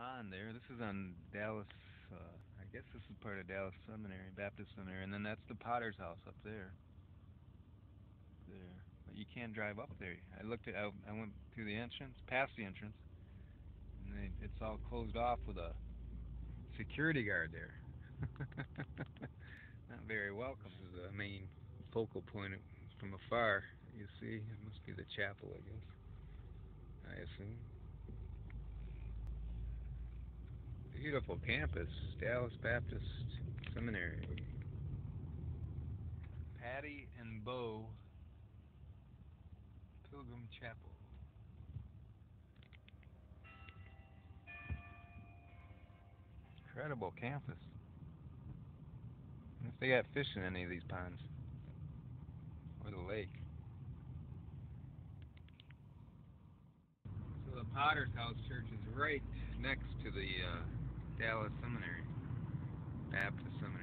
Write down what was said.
pond there. This is on Dallas, uh, I guess this is part of Dallas Seminary, Baptist Seminary, and then that's the Potter's house up there. There. But you can't drive up there. I looked at, I, I went through the entrance, past the entrance, and they, it's all closed off with a security guard there. Not very welcome. This is the main focal point from afar. You see, it must be the chapel, I guess. I assume. Beautiful campus, Dallas Baptist Seminary. Patty and Bo Pilgrim Chapel. Incredible campus. If they got fish in any of these ponds or the lake. So the Potter's House Church is right next to the uh, Dallas Seminary, Baptist Seminary.